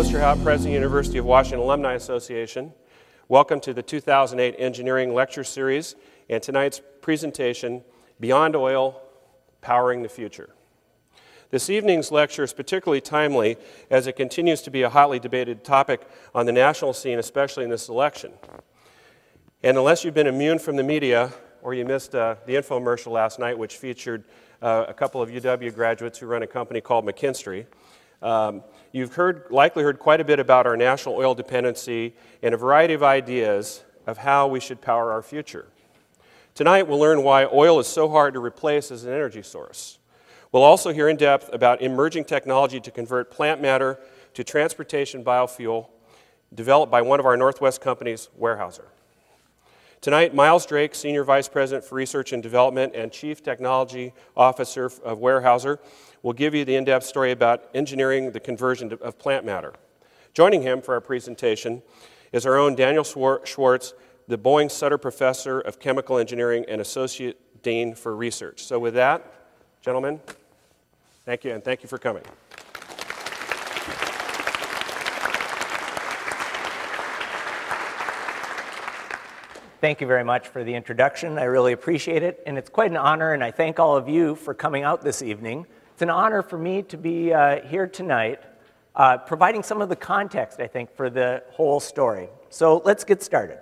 Osterhout, President University of Washington Alumni Association. Welcome to the 2008 Engineering Lecture Series and tonight's presentation, Beyond Oil, Powering the Future. This evening's lecture is particularly timely as it continues to be a hotly debated topic on the national scene, especially in this election. And unless you've been immune from the media or you missed uh, the infomercial last night, which featured uh, a couple of UW graduates who run a company called McKinstry, um, you've heard, likely heard quite a bit about our national oil dependency and a variety of ideas of how we should power our future. Tonight, we'll learn why oil is so hard to replace as an energy source. We'll also hear in depth about emerging technology to convert plant matter to transportation biofuel developed by one of our Northwest companies, Weyerhaeuser. Tonight, Miles Drake, Senior Vice President for Research and Development and Chief Technology Officer of Weyerhaeuser, will give you the in depth story about engineering the conversion of plant matter. Joining him for our presentation is our own Daniel Schwartz, the Boeing Sutter Professor of Chemical Engineering and Associate Dean for Research. So, with that, gentlemen, thank you and thank you for coming. Thank you very much for the introduction. I really appreciate it. And it's quite an honor, and I thank all of you for coming out this evening. It's an honor for me to be uh, here tonight, uh, providing some of the context, I think, for the whole story. So let's get started.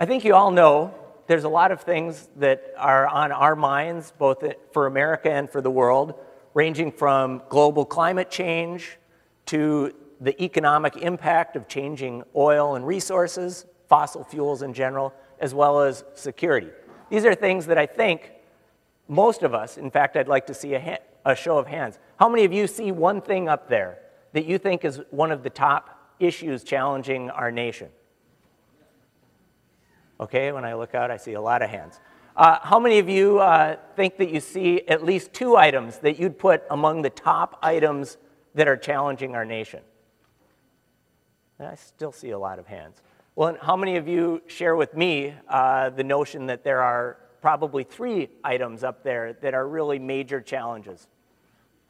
I think you all know there's a lot of things that are on our minds, both for America and for the world, ranging from global climate change to the economic impact of changing oil and resources, fossil fuels in general, as well as security. These are things that I think most of us, in fact, I'd like to see a, a show of hands. How many of you see one thing up there that you think is one of the top issues challenging our nation? Okay, when I look out, I see a lot of hands. Uh, how many of you uh, think that you see at least two items that you'd put among the top items that are challenging our nation? I still see a lot of hands. Well, how many of you share with me uh, the notion that there are probably three items up there that are really major challenges?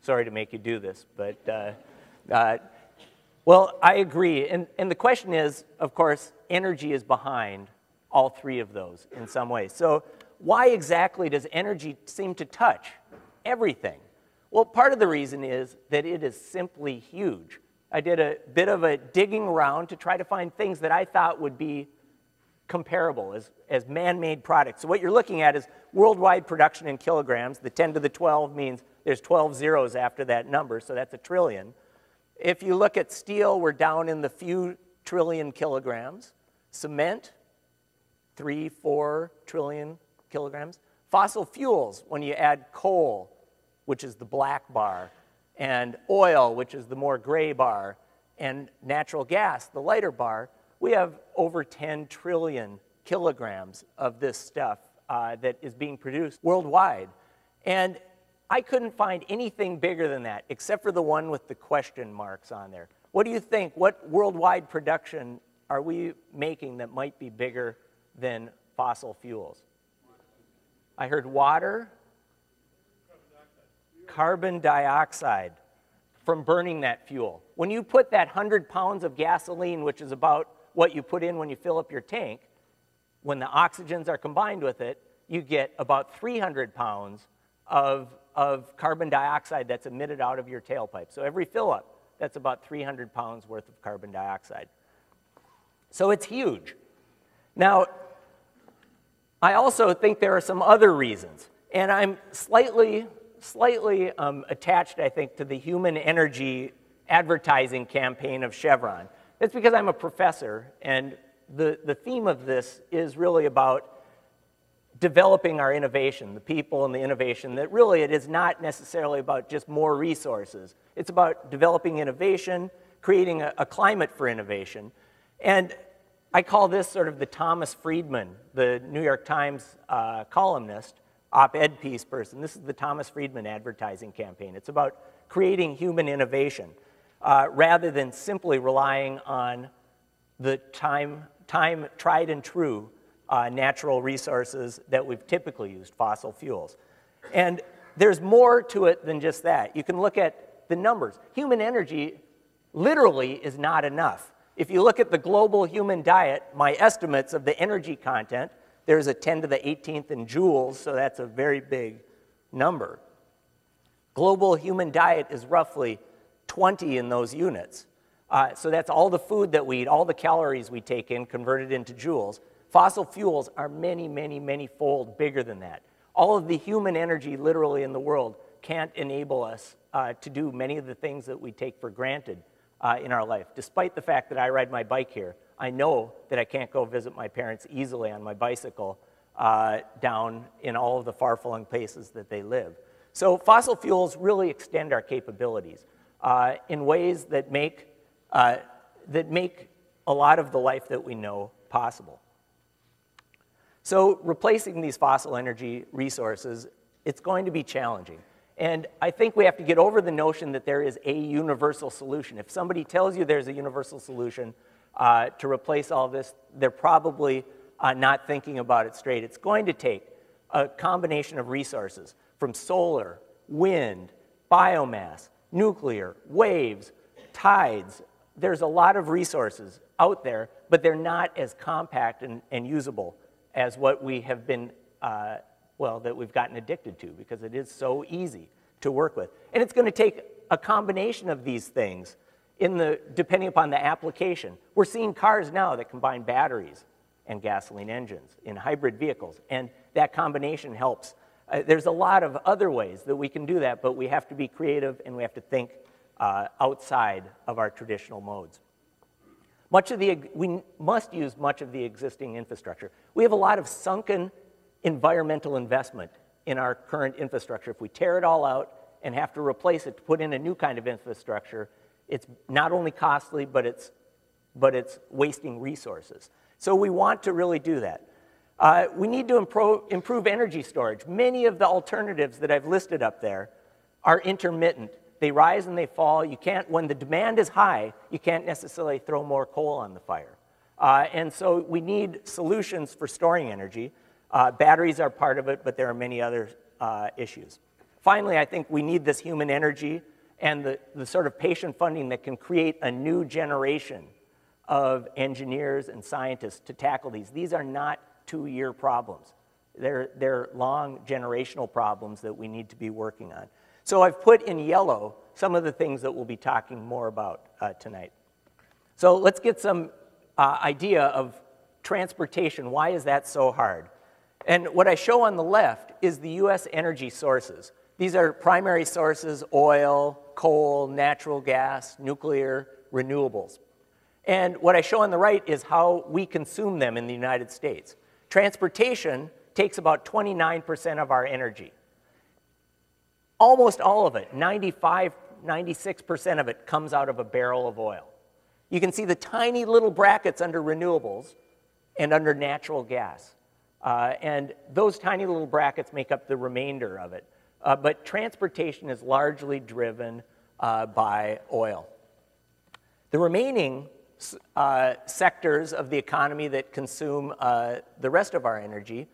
Sorry to make you do this, but uh, uh, well, I agree. And, and the question is, of course, energy is behind all three of those in some way. So, why exactly does energy seem to touch everything? Well, part of the reason is that it is simply huge. I did a bit of a digging around to try to find things that I thought would be comparable as, as man made products. So, what you're looking at is worldwide production in kilograms. The 10 to the 12 means there's 12 zeros after that number, so that's a trillion. If you look at steel, we're down in the few trillion kilograms. Cement, three, four trillion kilograms. Fossil fuels, when you add coal, which is the black bar, and oil, which is the more gray bar, and natural gas, the lighter bar, we have over 10 trillion kilograms of this stuff uh, that is being produced worldwide. And I couldn't find anything bigger than that, except for the one with the question marks on there. What do you think? What worldwide production are we making that might be bigger than fossil fuels? I heard water, carbon dioxide from burning that fuel. When you put that 100 pounds of gasoline, which is about what you put in when you fill up your tank, when the oxygens are combined with it, you get about 300 pounds of, of carbon dioxide that's emitted out of your tailpipe. So every fill up, that's about 300 pounds worth of carbon dioxide. So it's huge. Now, I also think there are some other reasons, and I'm slightly slightly um, attached, I think, to the human energy advertising campaign of Chevron. It's because I'm a professor, and the, the theme of this is really about developing our innovation, the people and the innovation, that really it is not necessarily about just more resources. It's about developing innovation, creating a, a climate for innovation. And I call this sort of the Thomas Friedman, the New York Times uh, columnist, op ed piece person. This is the Thomas Friedman advertising campaign. It's about creating human innovation uh, rather than simply relying on the time, time tried and true uh, natural resources that we've typically used, fossil fuels. And there's more to it than just that. You can look at the numbers. Human energy literally is not enough. If you look at the global human diet, my estimates of the energy content, there's a 10 to the 18th in joules, so that's a very big number. Global human diet is roughly 20 in those units. Uh, so that's all the food that we eat, all the calories we take in converted into joules. Fossil fuels are many, many, many fold bigger than that. All of the human energy literally in the world can't enable us uh, to do many of the things that we take for granted uh, in our life. Despite the fact that I ride my bike here, I know that I can't go visit my parents easily on my bicycle uh, down in all of the far flung places that they live. So, fossil fuels really extend our capabilities uh, in ways that make, uh, that make a lot of the life that we know possible. So, replacing these fossil energy resources, it's going to be challenging. And I think we have to get over the notion that there is a universal solution. If somebody tells you there's a universal solution uh, to replace all this, they're probably uh, not thinking about it straight. It's going to take a combination of resources from solar, wind, biomass, nuclear, waves, tides. There's a lot of resources out there, but they're not as compact and, and usable as what we have been uh, well, that we've gotten addicted to because it is so easy to work with. And it's going to take a combination of these things in the, depending upon the application. We're seeing cars now that combine batteries and gasoline engines in hybrid vehicles, and that combination helps. Uh, there's a lot of other ways that we can do that, but we have to be creative and we have to think uh, outside of our traditional modes. Much of the, we must use much of the existing infrastructure. We have a lot of sunken environmental investment in our current infrastructure. If we tear it all out and have to replace it to put in a new kind of infrastructure, it's not only costly, but it's, but it's wasting resources. So we want to really do that. Uh, we need to improve, improve energy storage. Many of the alternatives that I've listed up there are intermittent. They rise and they fall. You can't, when the demand is high, you can't necessarily throw more coal on the fire. Uh, and so we need solutions for storing energy. Uh, batteries are part of it, but there are many other uh, issues. Finally, I think we need this human energy and the, the sort of patient funding that can create a new generation of engineers and scientists to tackle these. These are not two year problems, they're, they're long generational problems that we need to be working on. So I've put in yellow some of the things that we'll be talking more about uh, tonight. So let's get some uh, idea of transportation. Why is that so hard? And what I show on the left is the US energy sources. These are primary sources oil, coal, natural gas, nuclear, renewables. And what I show on the right is how we consume them in the United States. Transportation takes about 29% of our energy. Almost all of it, 95, 96% of it, comes out of a barrel of oil. You can see the tiny little brackets under renewables and under natural gas. Uh, and those tiny little brackets make up the remainder of it. Uh, but transportation is largely driven uh, by oil. The remaining uh, sectors of the economy that consume uh, the rest of our energy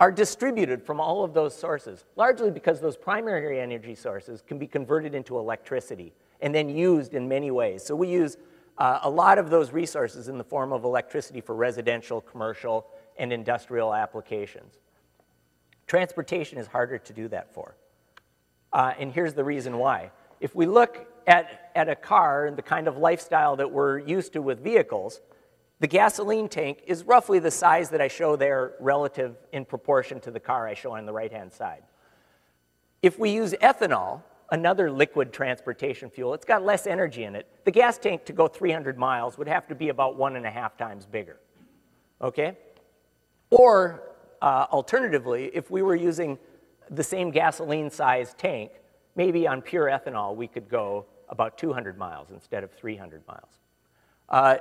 are distributed from all of those sources, largely because those primary energy sources can be converted into electricity and then used in many ways. So we use uh, a lot of those resources in the form of electricity for residential, commercial, and industrial applications. Transportation is harder to do that for. Uh, and here's the reason why. If we look at, at a car and the kind of lifestyle that we're used to with vehicles, the gasoline tank is roughly the size that I show there relative in proportion to the car I show on the right hand side. If we use ethanol, another liquid transportation fuel, it's got less energy in it. The gas tank to go 300 miles would have to be about one and a half times bigger. Okay? Or uh, alternatively, if we were using the same gasoline sized tank, maybe on pure ethanol we could go about 200 miles instead of 300 miles. Uh,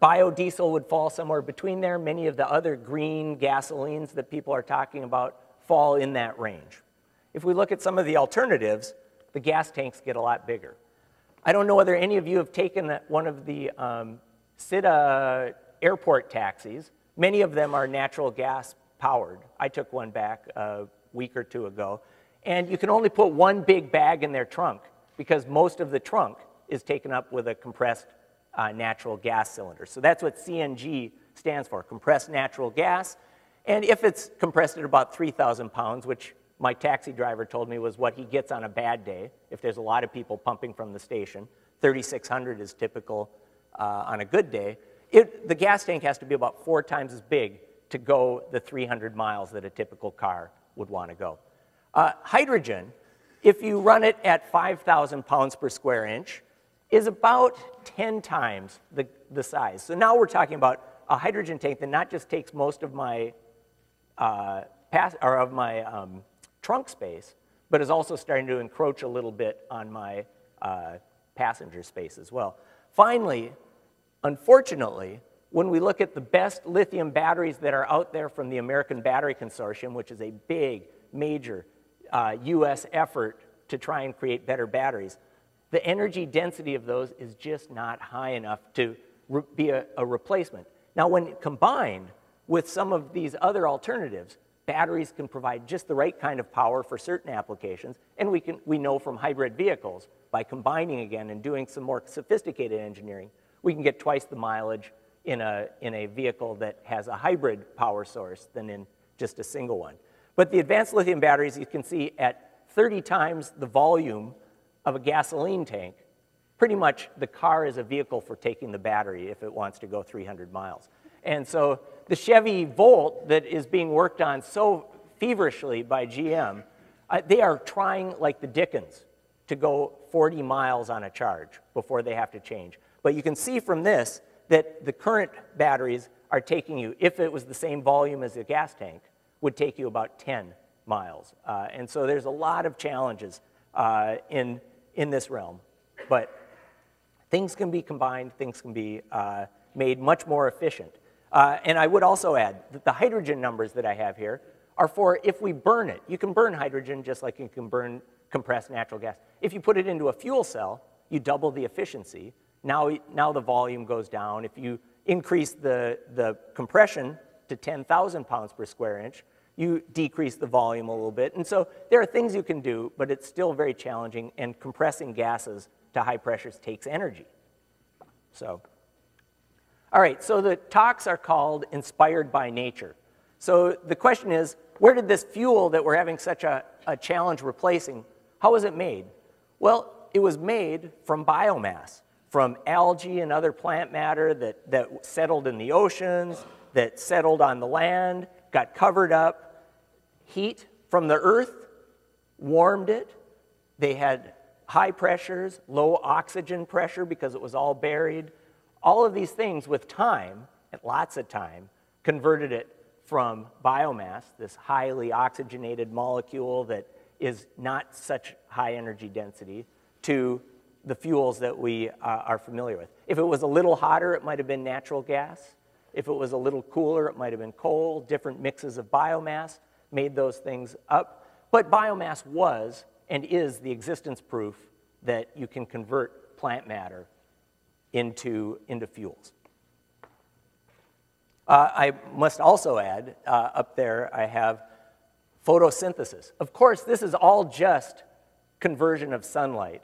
biodiesel would fall somewhere between there. Many of the other green gasolines that people are talking about fall in that range. If we look at some of the alternatives, the gas tanks get a lot bigger. I don't know whether any of you have taken one of the um, SeaTac airport taxis. Many of them are natural gas powered. I took one back a week or two ago. And you can only put one big bag in their trunk because most of the trunk is taken up with a compressed uh, natural gas cylinder. So that's what CNG stands for, compressed natural gas. And if it's compressed at about 3,000 pounds, which my taxi driver told me was what he gets on a bad day, if there's a lot of people pumping from the station, 3,600 is typical uh, on a good day, it, the gas tank has to be about four times as big to go the 300 miles that a typical car would want to go. Uh, hydrogen, if you run it at 5,000 pounds per square inch, is about 10 times the, the size. So now we're talking about a hydrogen tank that not just takes most of my uh, pass, or of my um, trunk space, but is also starting to encroach a little bit on my uh, passenger space as well. Finally, unfortunately, when we look at the best lithium batteries that are out there from the American Battery Consortium, which is a big, major uh, US effort to try and create better batteries, the energy density of those is just not high enough to be a, a replacement. Now, when combined with some of these other alternatives, batteries can provide just the right kind of power for certain applications, and we, can, we know from hybrid vehicles, by combining again and doing some more sophisticated engineering, we can get twice the mileage in a, in a vehicle that has a hybrid power source than in just a single one. But the advanced lithium batteries, you can see at 30 times the volume of a gasoline tank, pretty much the car is a vehicle for taking the battery if it wants to go 300 miles. And so the Chevy Volt that is being worked on so feverishly by GM, uh, they are trying like the Dickens to go 40 miles on a charge before they have to change. But you can see from this that the current batteries are taking you, if it was the same volume as a gas tank, would take you about 10 miles. Uh, and so there's a lot of challenges uh, in in this realm. But things can be combined, things can be uh, made much more efficient. Uh, and I would also add that the hydrogen numbers that I have here are for if we burn it. You can burn hydrogen just like you can burn compressed natural gas. If you put it into a fuel cell, you double the efficiency. Now, now the volume goes down. If you increase the, the compression to 10,000 pounds per square inch, you decrease the volume a little bit. And so there are things you can do, but it's still very challenging, and compressing gases to high pressures takes energy. So, all right, so the talks are called Inspired by Nature. So the question is, where did this fuel that we're having such a, a challenge replacing, how was it made? Well, it was made from biomass, from algae and other plant matter that, that settled in the oceans, that settled on the land, got covered up, heat from the earth warmed it. They had high pressures, low oxygen pressure because it was all buried. All of these things with time, and lots of time, converted it from biomass, this highly oxygenated molecule that is not such high energy density, to the fuels that we uh, are familiar with. If it was a little hotter, it might have been natural gas. If it was a little cooler, it might have been coal, different mixes of biomass made those things up. But biomass was and is the existence proof that you can convert plant matter into, into fuels. Uh, I must also add, uh, up there I have photosynthesis. Of course, this is all just conversion of sunlight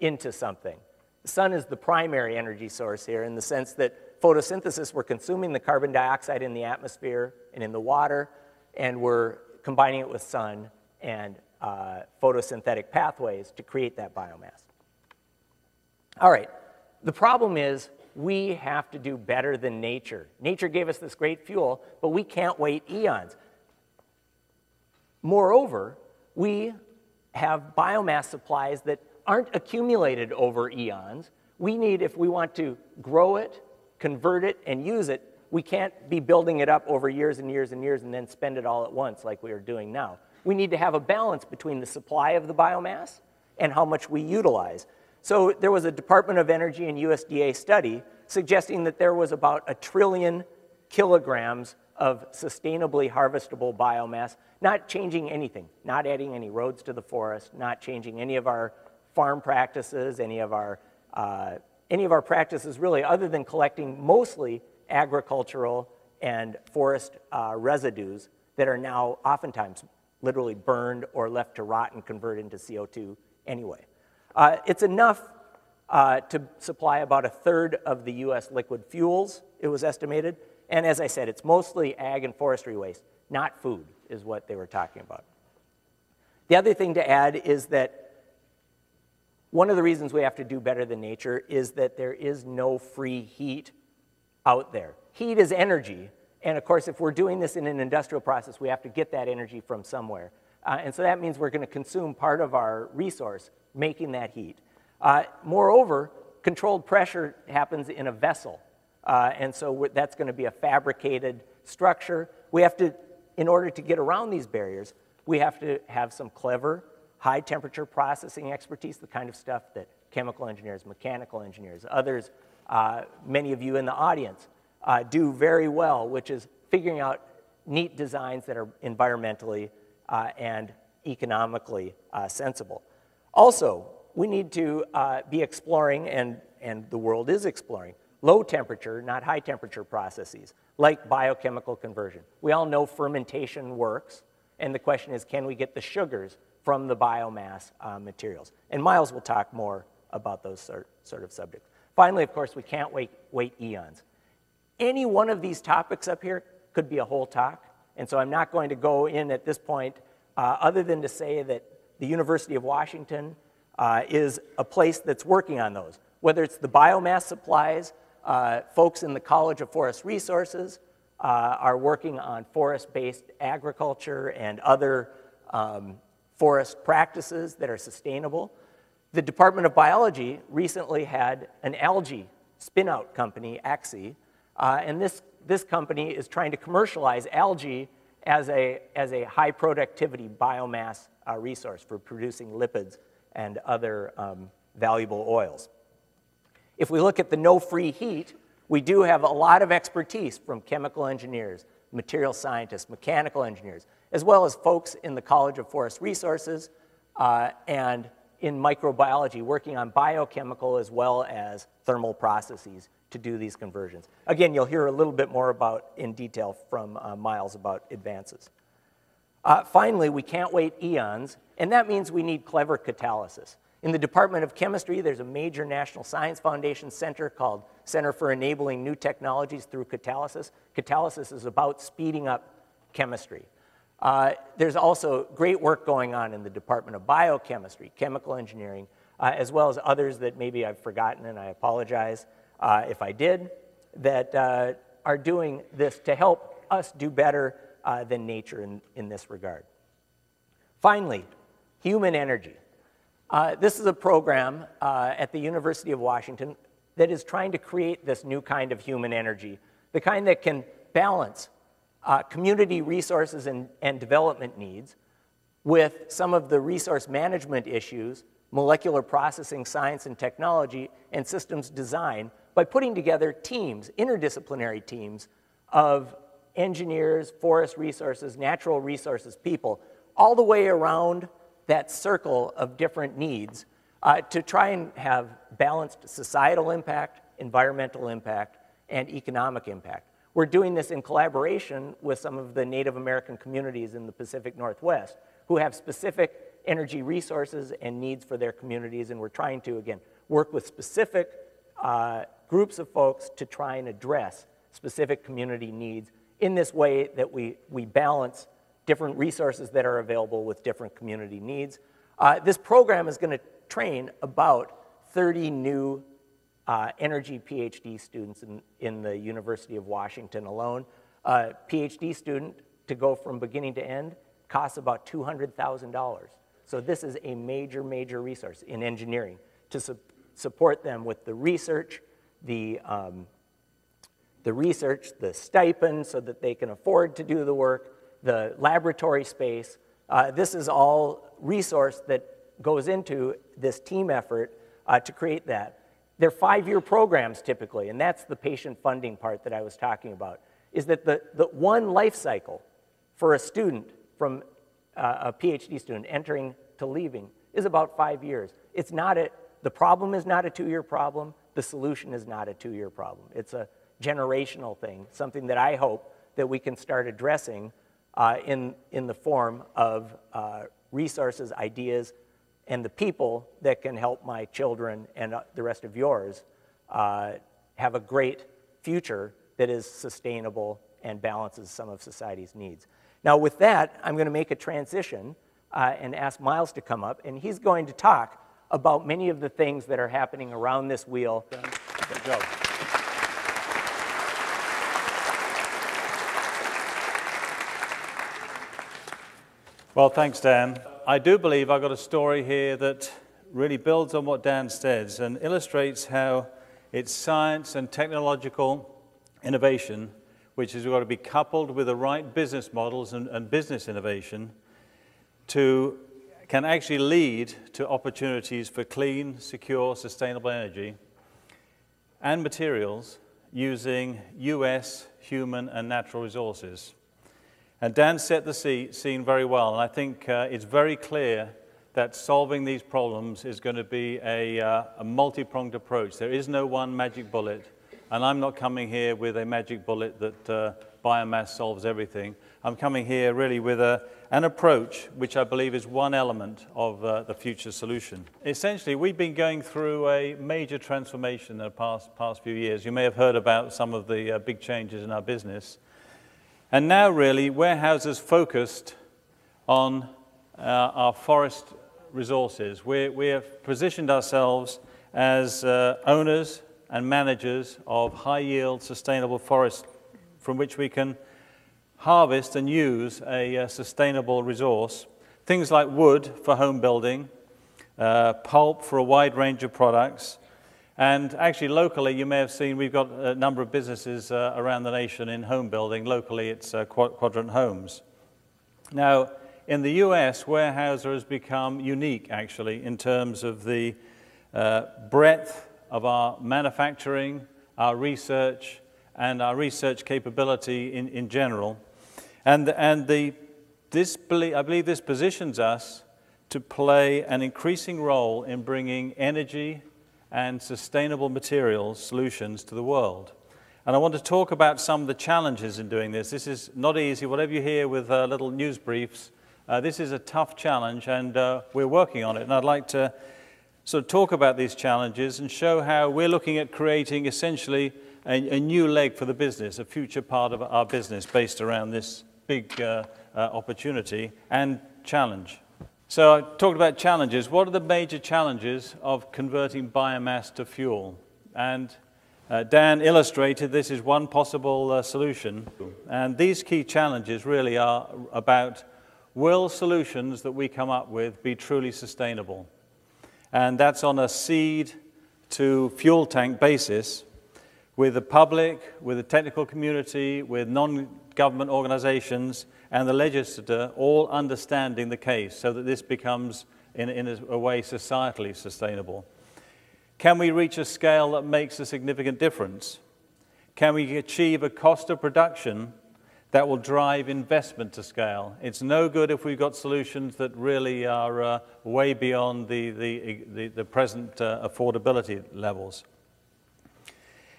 into something. The sun is the primary energy source here in the sense that photosynthesis, we're consuming the carbon dioxide in the atmosphere and in the water, and we're combining it with sun and uh, photosynthetic pathways to create that biomass. All right, the problem is we have to do better than nature. Nature gave us this great fuel, but we can't wait eons. Moreover, we have biomass supplies that aren't accumulated over eons. We need, if we want to grow it, convert it, and use it, we can't be building it up over years and years and years and then spend it all at once like we are doing now. We need to have a balance between the supply of the biomass and how much we utilize. So there was a Department of Energy and USDA study suggesting that there was about a trillion kilograms of sustainably harvestable biomass, not changing anything, not adding any roads to the forest, not changing any of our farm practices, any of our, uh, any of our practices really, other than collecting mostly agricultural and forest uh, residues that are now oftentimes literally burned or left to rot and convert into CO2 anyway. Uh, it's enough uh, to supply about a third of the US liquid fuels, it was estimated. And as I said, it's mostly ag and forestry waste, not food, is what they were talking about. The other thing to add is that one of the reasons we have to do better than nature is that there is no free heat out there. Heat is energy, and of course, if we're doing this in an industrial process, we have to get that energy from somewhere. Uh, and so that means we're going to consume part of our resource making that heat. Uh, moreover, controlled pressure happens in a vessel. Uh, and so that's going to be a fabricated structure. We have to, in order to get around these barriers, we have to have some clever, high temperature processing expertise, the kind of stuff that chemical engineers, mechanical engineers, others, uh, many of you in the audience, uh, do very well, which is figuring out neat designs that are environmentally uh, and economically uh, sensible. Also, we need to uh, be exploring, and, and the world is exploring, low temperature, not high temperature processes, like biochemical conversion. We all know fermentation works, and the question is can we get the sugars from the biomass uh, materials? And Miles will talk more about those sort, sort of subjects. Finally, of course, we can't wait, wait eons. Any one of these topics up here could be a whole talk, and so I'm not going to go in at this point, uh, other than to say that the University of Washington uh, is a place that's working on those. Whether it's the biomass supplies, uh, folks in the College of Forest Resources uh, are working on forest-based agriculture and other um, forest practices that are sustainable. The Department of Biology recently had an algae spinout company, Axi, uh, and this, this company is trying to commercialize algae as a, as a high productivity biomass uh, resource for producing lipids and other um, valuable oils. If we look at the no free heat, we do have a lot of expertise from chemical engineers, material scientists, mechanical engineers, as well as folks in the College of Forest Resources uh, and in microbiology working on biochemical as well as thermal processes to do these conversions. Again, you'll hear a little bit more about in detail from uh, Miles about advances. Uh, finally, we can't wait eons, and that means we need clever catalysis. In the Department of Chemistry, there's a major National Science Foundation center called Center for Enabling New Technologies Through Catalysis. Catalysis is about speeding up chemistry. Uh, there's also great work going on in the Department of Biochemistry, Chemical Engineering, uh, as well as others that maybe I've forgotten, and I apologize uh, if I did, that uh, are doing this to help us do better uh, than nature in, in this regard. Finally, human energy. Uh, this is a program at the University of Washington that is trying to create this new kind of human energy, the kind that can balance uh, community resources and, and development needs with some of the resource management issues, molecular processing science and technology, and systems design by putting together teams, interdisciplinary teams of engineers, forest resources, natural resources people, all the way around that circle of different needs uh, to try and have balanced societal impact, environmental impact, and economic impact. We're doing this in collaboration with some of the Native American communities in the Pacific Northwest who have specific energy resources and needs for their communities, and we're trying to, again, work with specific uh, groups of folks to try and address specific community needs in this way that we, we balance different resources that are available with different community needs. Uh, this program is going to train about 30 new uh, energy PhD students in, in the University of Washington alone. A PhD student to go from beginning to end costs about $200,000. So this is a major, major resource in engineering to su support them with the research, the um, the research, the stipend so that they can afford to do the work, the laboratory space. Uh, this is all resource that goes into this team effort uh, to create that. They're five-year programs typically, and that's the patient funding part that I was talking about, is that the, the one life cycle for a student from uh, a PhD student entering to leaving is about five years. It's not a, the problem is not a two-year problem. The solution is not a two-year problem. It's a generational thing, something that I hope that we can start addressing uh, in, in the form of uh, resources, ideas, and the people that can help my children and uh, the rest of yours uh, have a great future that is sustainable and balances some of society's needs. Now, with that, I'm going to make a transition uh, and ask Miles to come up, and he's going to talk about many of the things that are happening around this wheel. Well, thanks, Dan. I do believe I've got a story here that really builds on what Dan says and illustrates how it's science and technological innovation, which has got to be coupled with the right business models and, and business innovation, to can actually lead to opportunities for clean, secure, sustainable energy and materials using US human and natural resources. And Dan set the scene very well, and I think uh, it's very clear that solving these problems is going to be a, uh, a multi-pronged approach. There is no one magic bullet, and I'm not coming here with a magic bullet that uh, biomass solves everything. I'm coming here really with a, an approach which I believe is one element of uh, the future solution. Essentially, we've been going through a major transformation in the past, past few years. You may have heard about some of the uh, big changes in our business. And now, really, Weyerhaeuser's focused on uh, our forest resources. We're, we have positioned ourselves as uh, owners and managers of high yield, sustainable forests from which we can harvest and use a, a uh, sustainable resource. Things like wood for home building, uh, pulp for a wide range of products, and actually, locally, you may have seen we've got a number of businesses uh, around the nation in home building. Locally, it's uh, Quadrant Homes. Now, in the US, Weyerhaeuser has become unique, actually, in terms of the uh, breadth of our manufacturing, our research, and our research capability in, in general. And, and the, this, I believe this positions us to play an increasing role in bringing energy and sustainable materials solutions to the world. And I want to talk about some of the challenges in doing this. This is not easy. Whatever you hear with uh, little news briefs, uh, this is a tough challenge, and uh, we're working on it. And I'd like to sort of talk about these challenges and show how we're looking at creating essentially a, a new leg for the business, a future part of our business based around this big uh, uh, opportunity and challenge. So I talked about challenges. What are the major challenges of converting biomass to fuel? And uh, Dan illustrated this is one possible uh, solution. And these key challenges really are about will solutions that we come up with be truly sustainable? And that's on a seed to fuel tank basis with the public, with the technical community, with non government organizations, and the legislature all understanding the case so that this becomes, in, in a way, societally sustainable. Can we reach a scale that makes a significant difference? Can we achieve a cost of production that will drive investment to scale? It's no good if we've got solutions that really are uh, way beyond the, the, the, the present uh, affordability levels.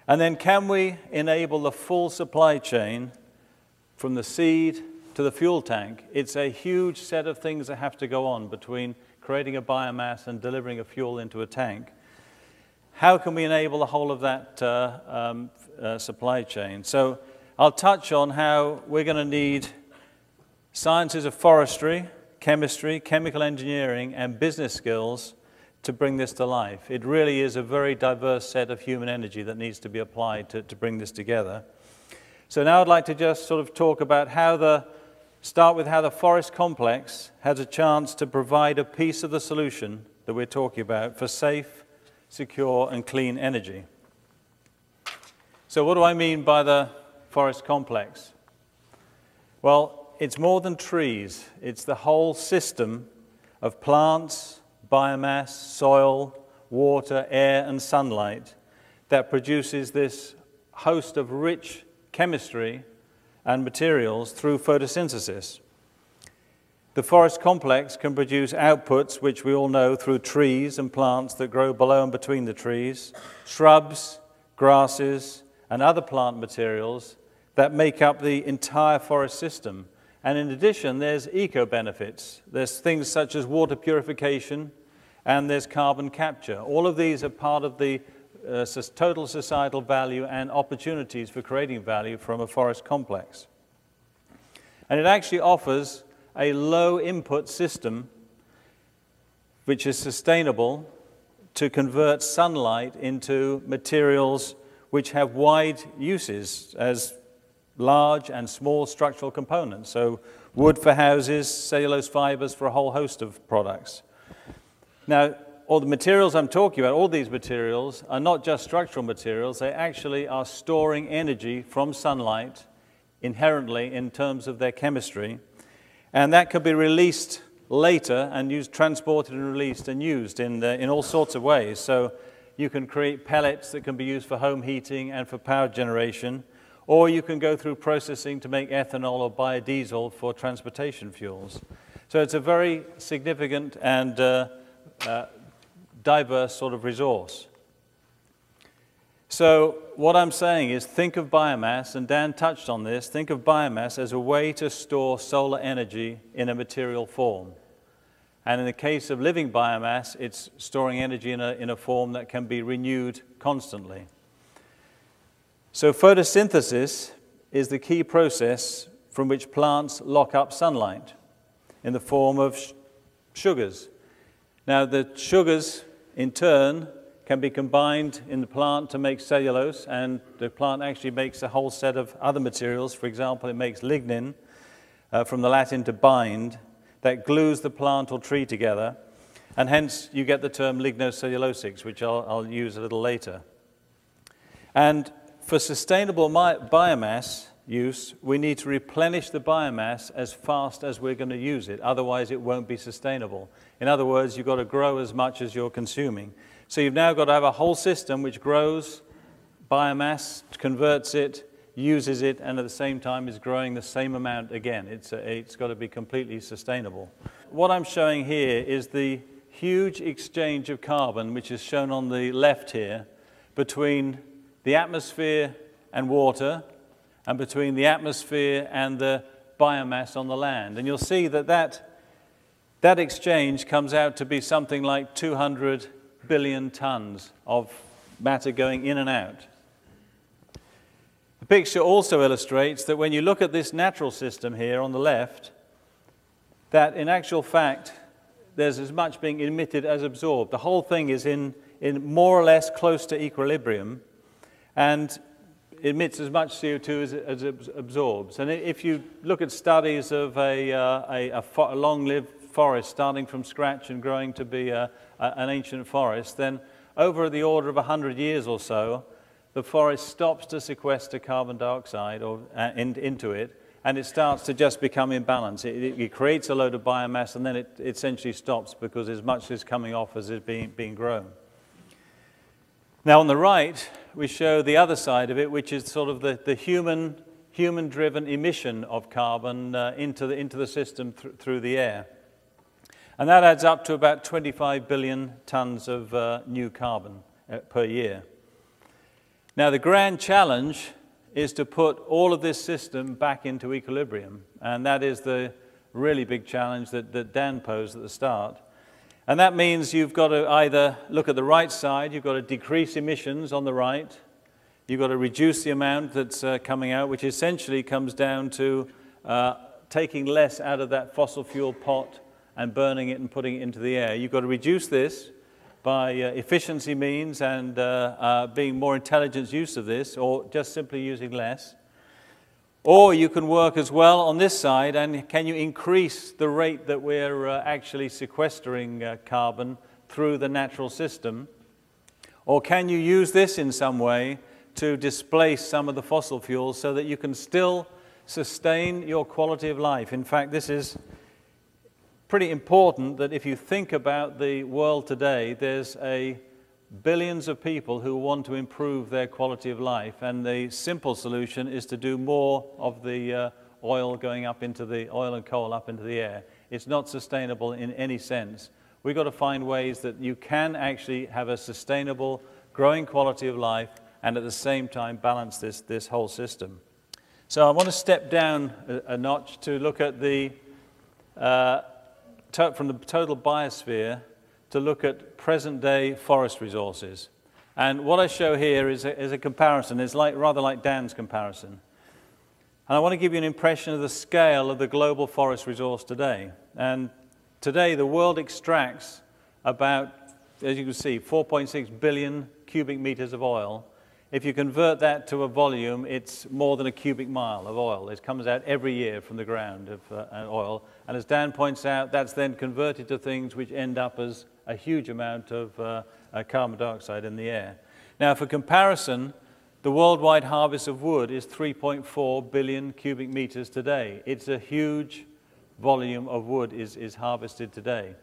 And then can we enable the full supply chain from the seed to the fuel tank, it's a huge set of things that have to go on between creating a biomass and delivering a fuel into a tank. How can we enable the whole of that uh, um, uh, supply chain? So I'll touch on how we're going to need sciences of forestry, chemistry, chemical engineering, and business skills to bring this to life. It really is a very diverse set of human energy that needs to be applied to, to bring this together. So now I'd like to just sort of talk about how the start with how the forest complex has a chance to provide a piece of the solution that we're talking about for safe, secure, and clean energy. So, what do I mean by the forest complex? Well, it's more than trees, it's the whole system of plants, biomass, soil, water, air, and sunlight that produces this host of rich chemistry and materials through photosynthesis. The forest complex can produce outputs, which we all know through trees and plants that grow below and between the trees, shrubs, grasses, and other plant materials that make up the entire forest system. And in addition, there's eco benefits. There's things such as water purification, and there's carbon capture. All of these are part of the uh, total societal value and opportunities for creating value from a forest complex. And it actually offers a low input system which is sustainable to convert sunlight into materials which have wide uses as large and small structural components. So, wood for houses, cellulose fibers for a whole host of products. Now, all the materials I'm talking about, all these materials, are not just structural materials, they actually are storing energy from sunlight inherently in terms of their chemistry. And that can be released later and used, transported and released and used in, uh, in all sorts of ways. So you can create pellets that can be used for home heating and for power generation, or you can go through processing to make ethanol or biodiesel for transportation fuels. So it's a very significant and uh, uh, diverse sort of resource. So, what I'm saying is think of biomass, and Dan touched on this think of biomass as a way to store solar energy in a material form. And in the case of living biomass, it's storing energy in a, in a form that can be renewed constantly. So, photosynthesis is the key process from which plants lock up sunlight in the form of sugars. Now, the sugars, in turn, can be combined in the plant to make cellulose, and the plant actually makes a whole set of other materials. For example, it makes lignin, uh, from the Latin to bind, that glues the plant or tree together, and hence you get the term lignocellulosics, which I'll, I'll use a little later. And for sustainable biomass use, we need to replenish the biomass as fast as we're going to use it, otherwise, it won't be sustainable. In other words, you've got to grow as much as you're consuming. So you've now got to have a whole system which grows biomass, converts it, uses it, and at the same time is growing the same amount again. It's, a, it's got to be completely sustainable. What I'm showing here is the huge exchange of carbon, which is shown on the left here, between the atmosphere and water, and between the atmosphere and the biomass on the land. And you'll see that that, that exchange comes out to be something like 200 billion tons of matter going in and out. The picture also illustrates that when you look at this natural system here on the left, that in actual fact, there's as much being emitted as absorbed. The whole thing is in, in more or less close to equilibrium and emits as much CO2 as, as it absorbs. And if you look at studies of a, uh, a, a, a long lived forest starting from scratch and growing to be a, an ancient forest, then over the order of 100 years or so, the forest stops to sequester carbon dioxide or, uh, in, into it, and it starts to just become imbalanced. It, it, it, creates a load of biomass, and then it, it essentially stops because as much is coming off as is being, being grown. Now, on the right, we show the other side of it, which is sort of the, the human, human-driven emission of carbon uh, into, the, into the system th- through the air. And that adds up to about 25 billion tons of uh, new carbon uh, per year. Now, the grand challenge is to put all of this system back into equilibrium. And that is the really big challenge that, that Dan posed at the start. And that means you've got to either look at the right side, you've got to decrease emissions on the right, you've got to reduce the amount that's uh, coming out, which essentially comes down to uh, taking less out of that fossil fuel pot and burning it and putting it into the air. You've got to reduce this by uh, efficiency means and uh, uh, being more intelligent use of this, or just simply using less. Or you can work as well on this side, and can you increase the rate that we're uh, actually sequestering uh, carbon through the natural system? Or can you use this in some way to displace some of the fossil fuels so that you can still sustain your quality of life? In fact, this is pretty important that if you think about the world today, there's a billions of people who want to improve their quality of life, and the simple solution is to do more of the uh, oil going up into the oil and coal up into the air. It's not sustainable in any sense. We've got to find ways that you can actually have a sustainable, growing quality of life and at the same time balance this, this whole system. So I want to step down a, a notch to look at the uh, from the total biosphere to look at present day forest resources. And what I show here is a, is a comparison. It's like, rather like Dan's comparison. And I want to give you an impression of the scale of the global forest resource today. And today, the world extracts about, as you can see, 4.6 billion cubic meters of oil. If you convert that to a volume, it's more than a cubic mile of oil. It comes out every year from the ground of uh, oil. And as Dan points out, that's then converted to things which end up as a huge amount of uh, uh, carbon dioxide in the air. Now, for comparison, the worldwide harvest of wood is 3.4 billion cubic meters today. It's a huge volume of wood is, is harvested today.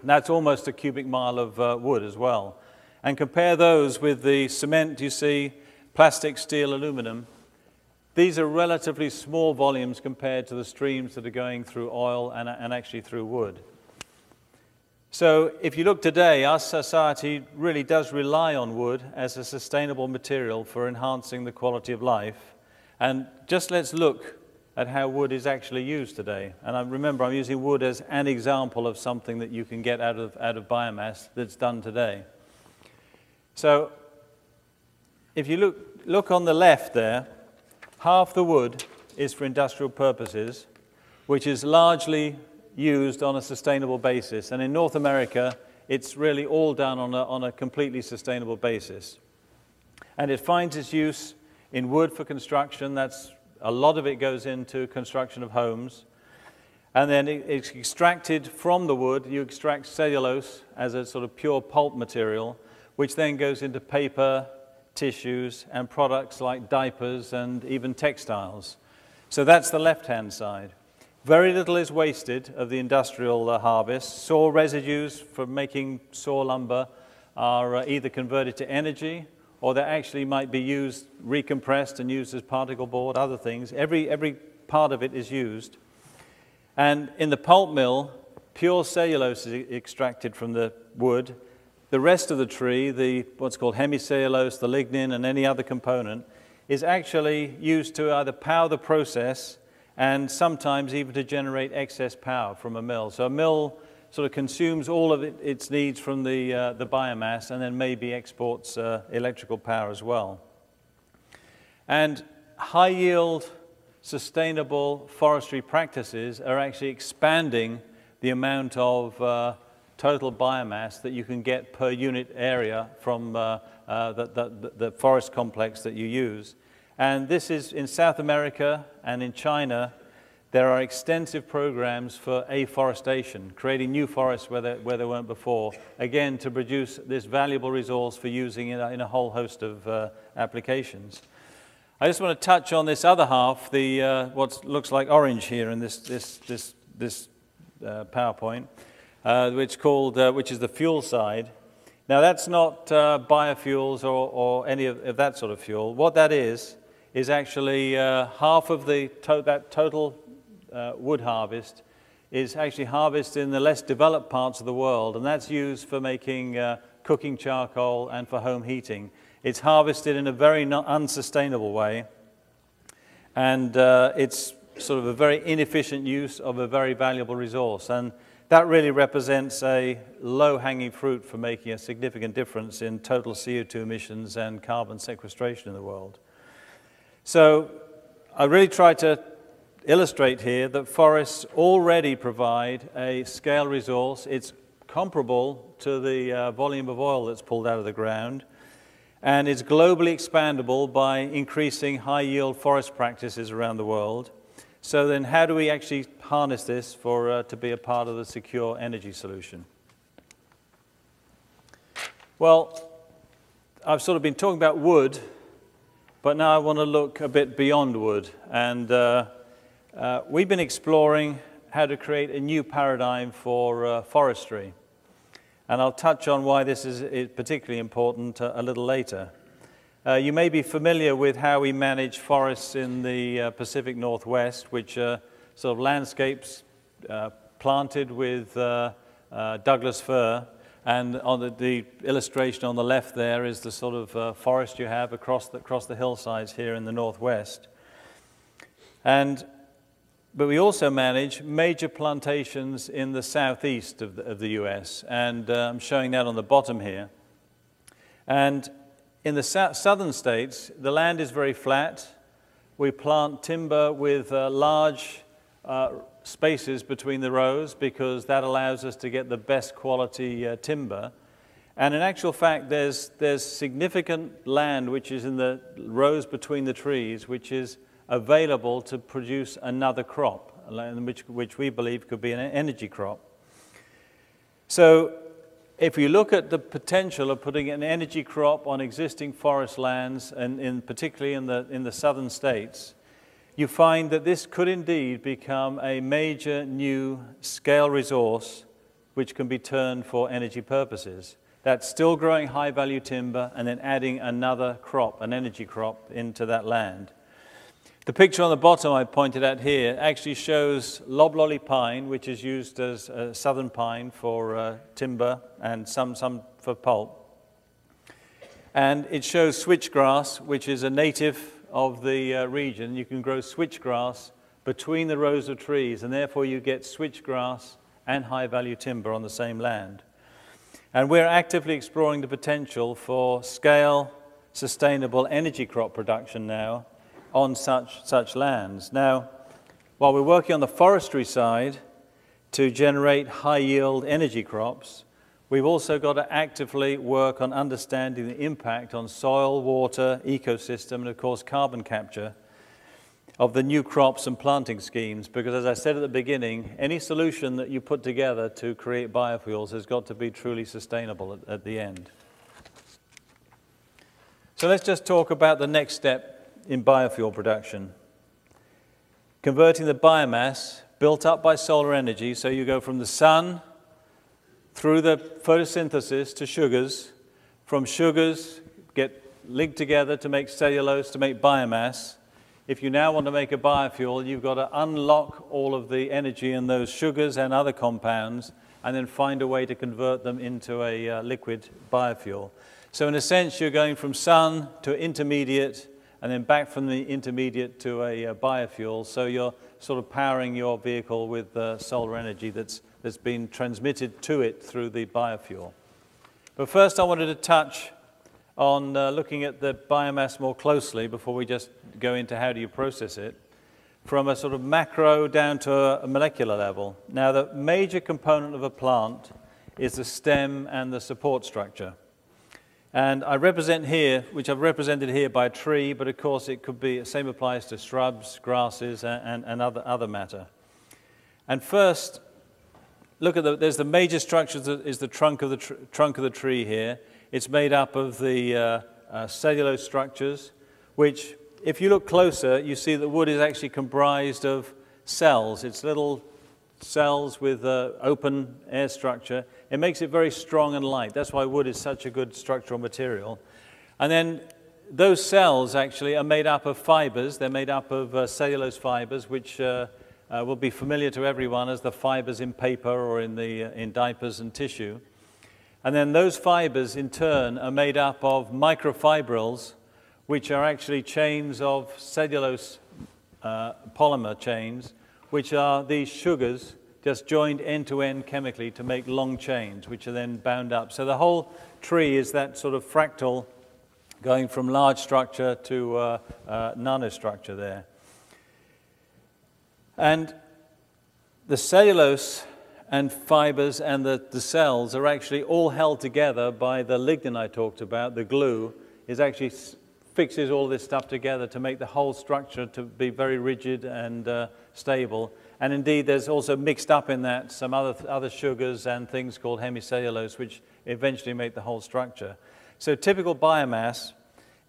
And that's almost a cubic mile of uh, wood as well. And compare those with the cement you see, plastic, steel, aluminum. These are relatively small volumes compared to the streams that are going through oil and, and actually through wood. So, if you look today, our society really does rely on wood as a sustainable material for enhancing the quality of life. And just let's look at how wood is actually used today. And I remember, I'm using wood as an example of something that you can get out of, out of biomass that's done today. So, if you look, look on the left there, half the wood is for industrial purposes, which is largely used on a sustainable basis. And in North America, it's really all done on a, on a completely sustainable basis. And it finds its use in wood for construction. That's a lot of it goes into construction of homes. And then it's extracted from the wood. You extract cellulose as a sort of pure pulp material, which then goes into paper, tissues, and products like diapers and even textiles. So that's the left hand side. Very little is wasted of the industrial uh, harvest. Saw residues from making saw lumber are uh, either converted to energy or they actually might be used, recompressed and used as particle board, other things. Every, every part of it is used. And in the pulp mill, pure cellulose is extracted from the wood. The rest of the tree, the, what's called hemicellulose, the lignin, and any other component, is actually used to either power the process and sometimes even to generate excess power from a mill. So a mill sort of consumes all of it, its needs from the, uh, the biomass and then maybe exports uh, electrical power as well. And high yield, sustainable forestry practices are actually expanding the amount of uh, total biomass that you can get per unit area from uh, uh, the, the, the forest complex that you use. And this is in South America and in China. There are extensive programs for afforestation, creating new forests where there, where there weren't before, again, to produce this valuable resource for using in a, in a whole host of uh, applications. I just want to touch on this other half, the, uh, what looks like orange here in this, this, this, this uh, PowerPoint, uh, which, called, uh, which is the fuel side. Now, that's not uh, biofuels or, or any of, of, that sort of fuel. What that is, is actually uh, half of the to that total uh, wood harvest is actually harvested in the less developed parts of the world, and that's used for making uh, cooking charcoal and for home heating. It's harvested in a very unsustainable way, and uh, it's sort of a very inefficient use of a very valuable resource. And that really represents a low hanging fruit for making a significant difference in total CO2 emissions and carbon sequestration in the world. So I really try to illustrate here that forests already provide a scale resource. It's comparable to the uh, volume of oil that's pulled out of the ground, and it's globally expandable by increasing high yield forest practices around the world. So, then how do we actually harness this for, uh, to be a part of the secure energy solution? Well, I've sort of been talking about wood but now I want to look a bit beyond wood. And uh, uh, we've been exploring how to create a new paradigm for uh, forestry. And I'll touch on why this is particularly important a little later. Uh, you may be familiar with how we manage forests in the uh, Pacific Northwest, which are sort of landscapes uh, planted with Douglas fir and on the, the, illustration on the left there is the sort of uh, forest you have across the, across the hillsides here in the northwest. And but we also manage major plantations in the southeast of the, of the US, and uh, I'm showing that on the bottom here. And in the southern states, the land is very flat. We plant timber with uh, large uh, spaces between the rows because that allows us to get the best quality uh, timber. And in actual fact, there's, there's significant land which is in the rows between the trees, which is available to produce another crop, which, which we believe could be an energy crop. So if you look at the potential of putting an energy crop on existing forest lands, and in, particularly in the, in the southern states, you find that this could indeed become a major new scale resource which can be turned for energy purposes. That's still growing high value timber and then adding another crop, an energy crop, into that land. The picture on the bottom I pointed at here actually shows loblolly pine, which is used as a southern pine for uh, timber and some, some for pulp. And it shows switchgrass, which is a native of the uh, region. You can grow switchgrass between the rows of trees, and therefore you get switchgrass and high value timber on the same land. And we're actively exploring the potential for scale sustainable energy crop production now on such, such lands. Now, while we're working on the forestry side to generate high yield energy crops, we've also got to actively work on understanding the impact on soil, water, ecosystem, and of course carbon capture of the new crops and planting schemes. Because as I said at the beginning, any solution that you put together to create biofuels has got to be truly sustainable at, at the end. So let's just talk about the next step in biofuel production. Converting the biomass built up by solar energy, so you go from the sun through the photosynthesis to sugars, from sugars get linked together to make cellulose to make biomass. If you now want to make a biofuel, you've got to unlock all of the energy in those sugars and other compounds and then find a way to convert them into a uh, liquid biofuel. So in a sense, you're going from sun to intermediate and then back from the intermediate to a uh, biofuel. So you're sort of powering your vehicle with uh, solar energy that's, that's been transmitted to it through the biofuel. But first, I wanted to touch on uh, looking at the biomass more closely before we just go into how do you process it from a sort of macro down to a molecular level. Now, the major component of a plant is the stem and the support structure. And I represent here, which I've represented here by a tree, but of course it could be, the same applies to shrubs, grasses, and, and other, other matter. And first, look at the, there's the major structure that is the trunk of the, tr- trunk of the tree here. It's made up of the uh, uh, cellulose structures, which, if you look closer, you see that wood is actually comprised of cells. It's little cells with uh, open air structure. It makes it very strong and light. That's why wood is such a good structural material. And then those cells actually are made up of fibers. They're made up of uh, cellulose fibers, which uh, will be familiar to everyone as the fibers in paper or in, the, uh, in diapers and tissue. And then those fibers, in turn, are made up of microfibrils, which are actually chains of cellulose uh, polymer chains which are these sugars just joined end to end chemically to make long chains, which are then bound up. So the whole tree is that sort of fractal going from large structure to uh, uh, nanostructure there. And the cellulose and fibers and the, the cells are actually all held together by the lignin I talked about, the glue, is actually fixes all this stuff together to make the whole structure to be very rigid and uh, stable. And indeed, there's also mixed up in that some other, other sugars and things called hemicellulose, which eventually make the whole structure. So typical biomass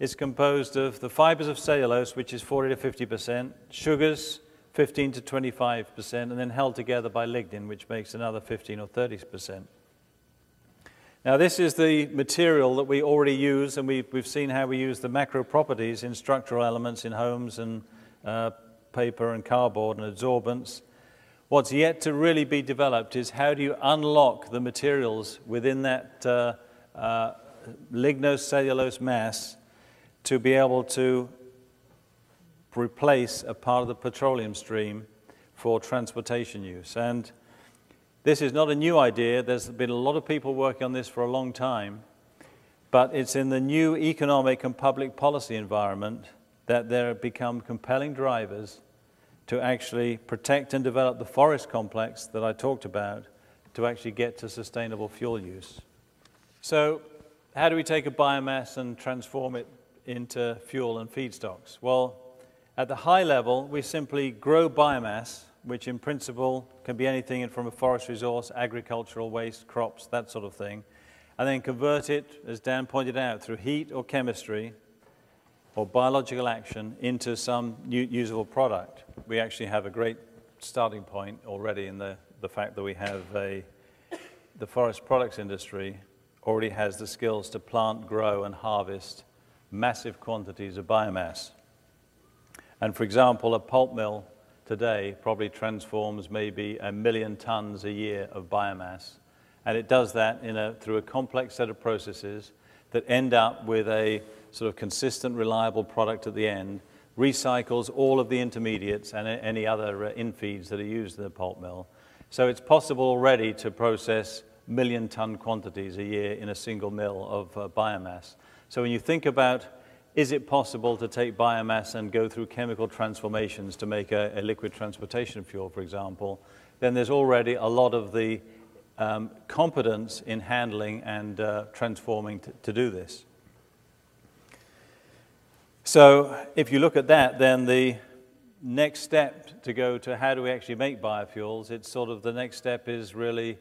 is composed of the fibers of cellulose, which is 40 to 50%, sugars, 15 to 25%, and then held together by lignin, which makes another 15 or 30%. Now, this is the material that we already use, and we've, we've seen how we use the macro properties in structural elements in homes and uh, paper and cardboard and adsorbents. What's yet to really be developed is how do you unlock the materials within that uh, uh, lignocellulose mass to be able to replace a part of the petroleum stream for transportation use. And this is not a new idea. There's been a lot of people working on this for a long time. But it's in the new economic and public policy environment that there have become compelling drivers to actually protect and develop the forest complex that I talked about to actually get to sustainable fuel use. So, how do we take a biomass and transform it into fuel and feedstocks? Well, at the high level, we simply grow biomass, which in principle can be anything from a forest resource, agricultural waste, crops, that sort of thing, and then convert it, as Dan pointed out, through heat or chemistry or biological action into some usable product. We actually have a great starting point already in the, the fact that we have a, the forest products industry already has the skills to plant, grow, and harvest massive quantities of biomass. And for example, a pulp mill today probably transforms maybe a million tons a year of biomass. And it does that a, through a complex set of processes that end up with a sort of consistent, reliable product at the end, recycles all of the intermediates and any other uh, infeeds that are used in the pulp mill. So it's possible already to process million ton quantities a year in a single mill of uh, biomass. So when you think about is it possible to take biomass and go through chemical transformations to make a, a liquid transportation fuel, for example, then there's already a lot of the um, competence in handling and uh, transforming to do this. So if you look at that, then the next step to go to how do we actually make biofuels, it's sort of the next step is really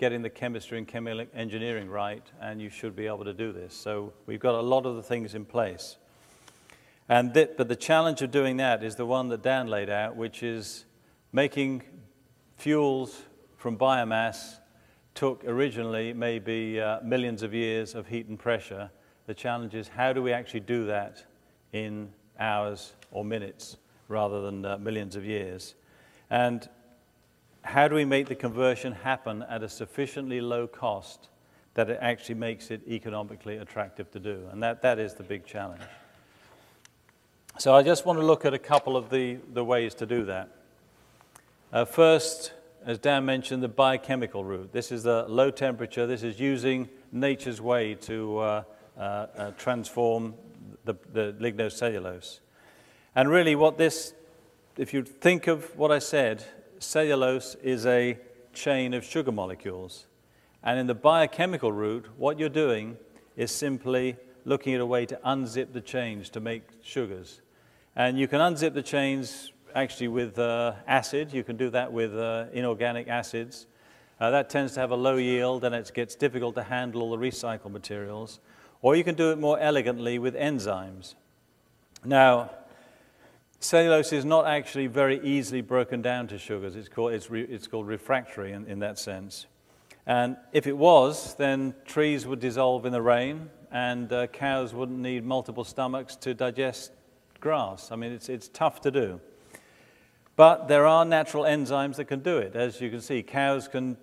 getting the chemistry and chemical engineering right, and you should be able to do this. So we've got a lot of the things in place. And but the challenge of doing that is the one that Dan laid out, which is making fuels from biomass took originally maybe uh, millions of years of heat and pressure. The challenge is how do we actually do that in hours or minutes rather than uh, millions of years? And how do we make the conversion happen at a sufficiently low cost that it actually makes it economically attractive to do? And that, that is the big challenge. So I just want to look at a couple of the, the ways to do that. Uh, first, as Dan mentioned, the biochemical route. This is the low temperature. This is using nature's way to uh, uh, uh transform the, the lignocellulose. And really what this, if you think of what I said, cellulose is a chain of sugar molecules. And in the biochemical route, what you're doing is simply looking at a way to unzip the chains to make sugars. And you can unzip the chains actually with uh, acid. You can do that with uh, inorganic acids. Uh, that tends to have a low yield and it gets difficult to handle all the recycled materials. Or you can do it more elegantly with enzymes. Now, Cellulose is not actually very easily broken down to sugars. It's called, it's re, it's called refractory in, in that sense. And if it was, then trees would dissolve in the rain and uh, cows wouldn't need multiple stomachs to digest grass. I mean, it's, it's tough to do. But there are natural enzymes that can do it. As you can see, cows can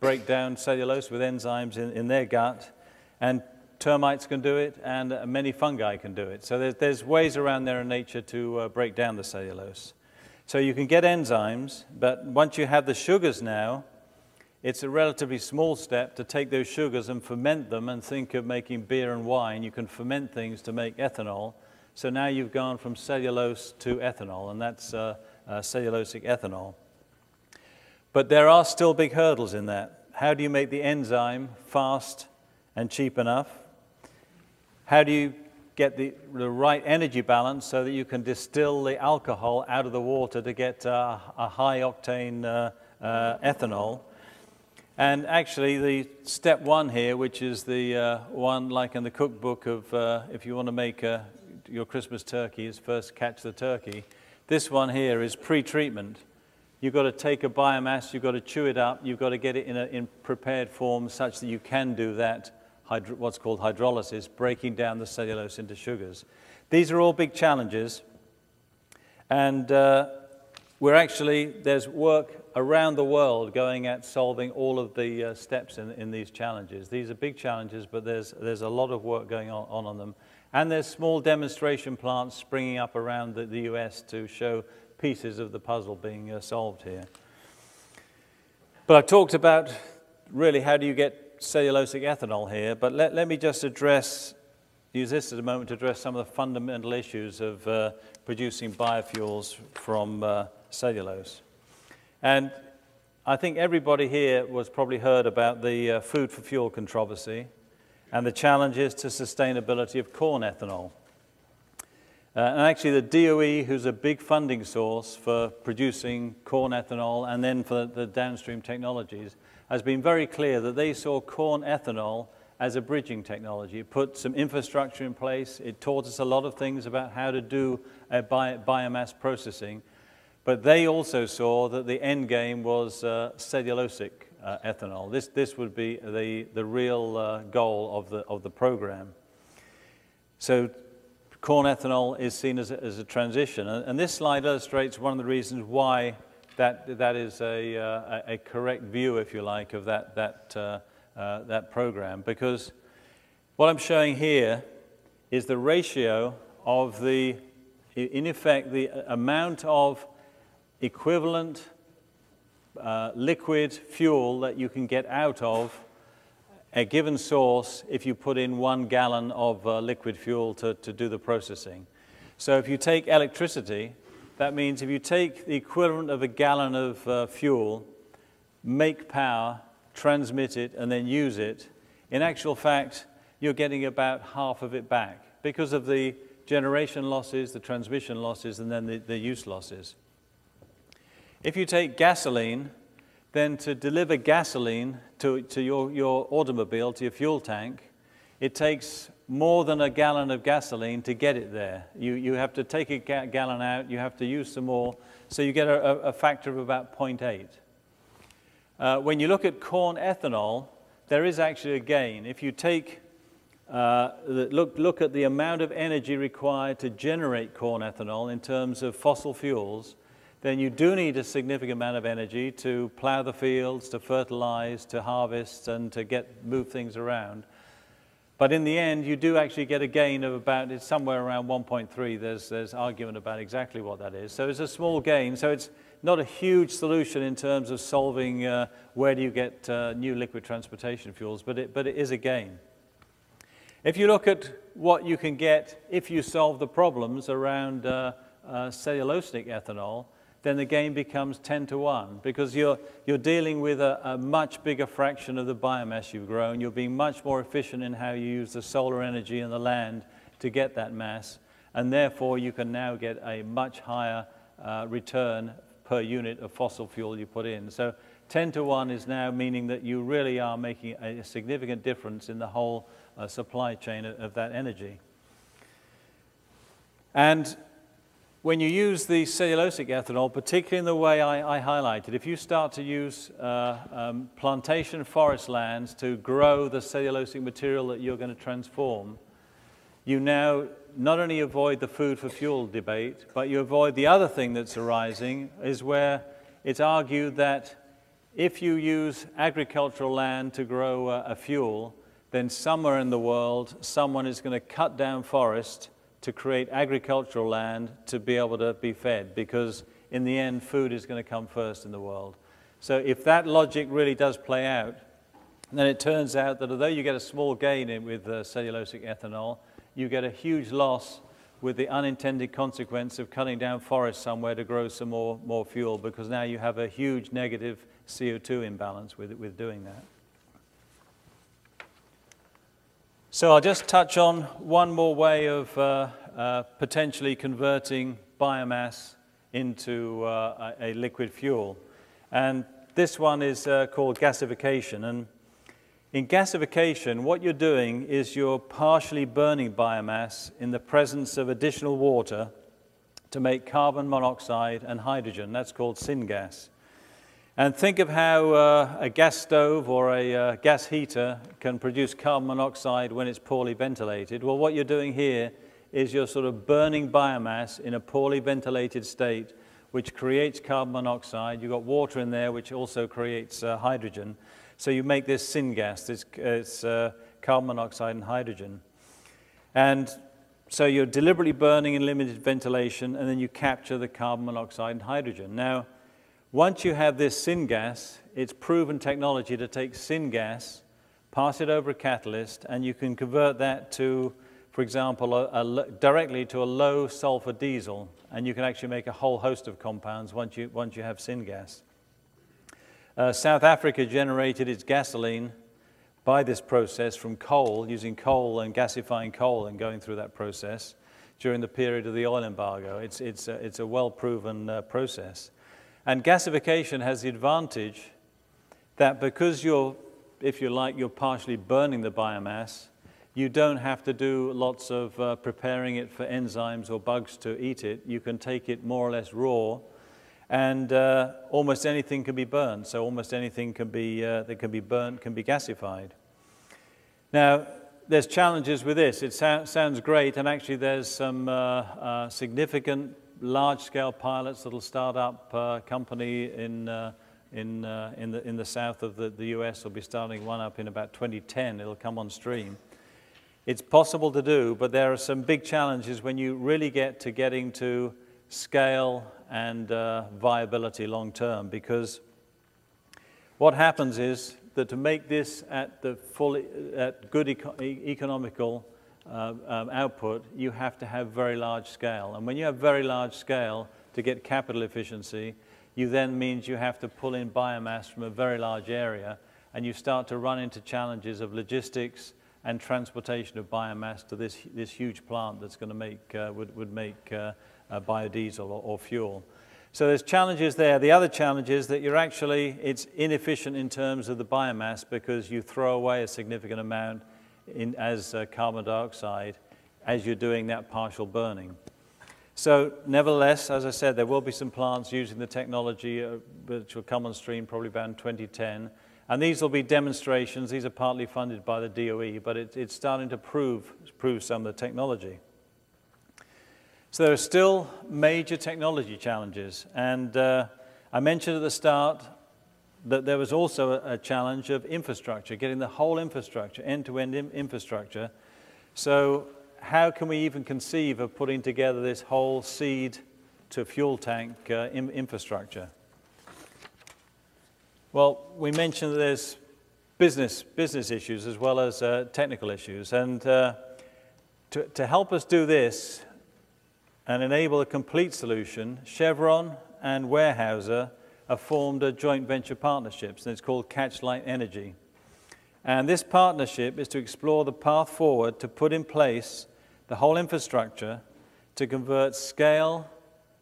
break down cellulose with enzymes in, in their gut, and termites can do it, and uh, many fungi can do it. So there's, there's ways around there in nature to uh, break down the cellulose. So you can get enzymes, but once you have the sugars now, it's a relatively small step to take those sugars and ferment them and think of making beer and wine. You can ferment things to make ethanol. So now you've gone from cellulose to ethanol, and that's uh, uh, cellulosic ethanol. But there are still big hurdles in that. How do you make the enzyme fast and cheap enough? How do you get the, the right energy balance so that you can distill the alcohol out of the water to get uh, a high octane uh, uh, ethanol? And actually, the step one here, which is the uh, one like in the cookbook of uh, if you want to make uh, your Christmas turkey, is first catch the turkey. This one here is pre treatment. You've got to take a biomass, you've got to chew it up, you've got to get it in a in prepared form such that you can do that what's called hydrolysis, breaking down the cellulose into sugars. These are all big challenges. And uh, we're actually, there's work around the world going at solving all of the uh, steps in, in these challenges. These are big challenges, but there's, there's a lot of work going on, on on them. And there's small demonstration plants springing up around the, the US to show pieces of the puzzle being uh, solved here. But I've talked about really how do you get cellulosic ethanol here, but let, let me just address, use this as a moment to address some of the fundamental issues of uh, producing biofuels from uh, cellulose. And I think everybody here was probably heard about the uh, food for fuel controversy and the challenges to sustainability of corn ethanol. Uh, and actually, the DOE, who's a big funding source for producing corn ethanol and then for the downstream technologies, has been very clear that they saw corn ethanol as a bridging technology. It put some infrastructure in place. It taught us a lot of things about how to do bi biomass processing. But they also saw that the end game was uh, cellulosic uh, ethanol. This, this would be the, the real uh, goal of the, of the program. So corn ethanol is seen as a, as a transition. And, and, this slide illustrates one of the reasons why that, that is a, uh, a correct view, if you like, of that, that, uh, uh, that program. Because what I'm showing here is the ratio of the, in effect, the amount of equivalent uh, liquid fuel that you can get out of a given source if you put in one gallon of uh, liquid fuel to, to do the processing. So if you take electricity, that means if you take the equivalent of a gallon of uh, fuel, make power, transmit it, and then use it, in actual fact, you're getting about half of it back because of the generation losses, the transmission losses, and then the, the use losses. If you take gasoline, then to deliver gasoline to, to your, your automobile, to your fuel tank, it takes more than a gallon of gasoline to get it there. You, you have to take a ga gallon out, you have to use some more, so you get a, a factor of about 0.8. Uh, when you look at corn ethanol, there is actually a gain. If you take, uh, look, look at the amount of energy required to generate corn ethanol in terms of fossil fuels, then you do need a significant amount of energy to plow the fields, to fertilize, to harvest, and to get move things around. But in the end, you do actually get a gain of about, it's somewhere around 1.3. There's, there's argument about exactly what that is. So it's a small gain. So it's not a huge solution in terms of solving uh, where do you get uh, new liquid transportation fuels, but it, but it is a gain. If you look at what you can get if you solve the problems around uh, uh cellulosic ethanol, then the gain becomes 10 to 1 because you're, you're dealing with a, a, much bigger fraction of the biomass you've grown. You're being much more efficient in how you use the solar energy and the land to get that mass. And therefore, you can now get a much higher uh, return per unit of fossil fuel you put in. So 10 to 1 is now meaning that you really are making a significant difference in the whole uh, supply chain of, of that energy. And when you use the cellulosic ethanol, particularly in the way I, I highlighted, if you start to use uh, um, plantation forest lands to grow the cellulosic material that you're going to transform, you now not only avoid the food for fuel debate, but you avoid the other thing that's arising, is where it's argued that if you use agricultural land to grow uh, a fuel, then somewhere in the world, someone is going to cut down forest to create agricultural land to be able to be fed because in the end, food is going to come first in the world. So if that logic really does play out, then it turns out that although you get a small gain in with uh, cellulosic ethanol, you get a huge loss with the unintended consequence of cutting down forests somewhere to grow some more, more fuel because now you have a huge negative CO2 imbalance with, with doing that. So I'll just touch on one more way of uh, uh, potentially converting biomass into uh, a, liquid fuel. And this one is uh, called gasification. And in gasification, what you're doing is you're partially burning biomass in the presence of additional water to make carbon monoxide and hydrogen. That's called syngas. And think of how uh, a gas stove or a uh, gas heater can produce carbon monoxide when it's poorly ventilated. Well, what you're doing here is you're sort of burning biomass in a poorly ventilated state, which creates carbon monoxide. You've got water in there, which also creates uh, hydrogen. So you make this syngas, this it's, uh, carbon monoxide and hydrogen. And so you're deliberately burning in limited ventilation, and then you capture the carbon monoxide and hydrogen. Now, once you have this syngas, it's proven technology to take syngas, pass it over a catalyst, and you can convert that to, for example, a, a, directly to a low sulfur diesel, and you can actually make a whole host of compounds once you, once you have syngas. Uh, South Africa generated its gasoline by this process from coal, using coal and gasifying coal and going through that process during the period of the oil embargo. It's, it's a, it's a well proven uh, process. And gasification has the advantage that because you're, if you like, you're partially burning the biomass, you don't have to do lots of uh, preparing it for enzymes or bugs to eat it. You can take it more or less raw, and uh, almost anything can be burned. So almost anything can be, uh, that can be burnt can be gasified. Now, there's challenges with this. It so sounds great, and actually, there's some uh, uh, significant large scale pilots that'll start up a uh, company in, uh, in, uh, in, the, in the south of the, the US will be starting one up in about 2010. It'll come on stream. It's possible to do, but there are some big challenges when you really get to getting to scale and uh, viability long term because what happens is that to make this at the fully, at good eco economical uh, um, output, you have to have very large scale. And when you have very large scale to get capital efficiency, you then means you have to pull in biomass from a very large area, and you start to run into challenges of logistics and transportation of biomass to this, this huge plant that's going to make, uh, would, would make uh, biodiesel or, or fuel. So there's challenges there. The other challenge is that you're actually, it's inefficient in terms of the biomass because you throw away a significant amount in, as uh, carbon dioxide as you're doing that partial burning. So nevertheless, as I said, there will be some plants using the technology uh, which will come on stream probably about 2010. And these will be demonstrations. These are partly funded by the DOE, but it, it's starting to prove, prove some of the technology. So there are still major technology challenges. And uh, I mentioned at the start that there was also a, a, challenge of infrastructure, getting the whole infrastructure, end-to-end infrastructure. So how can we even conceive of putting together this whole seed to fuel tank uh, infrastructure? Well, we mentioned that there's business, business issues as well as uh, technical issues. And uh, to, to help us do this, and enable a complete solution, Chevron and Weyerhaeuser have formed a joint venture partnerships, and it's called Catchlight Energy. And this partnership is to explore the path forward to put in place the whole infrastructure to convert scale,